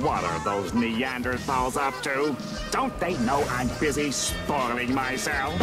What are those Neanderthals up to? Don't they know I'm busy spoiling myself?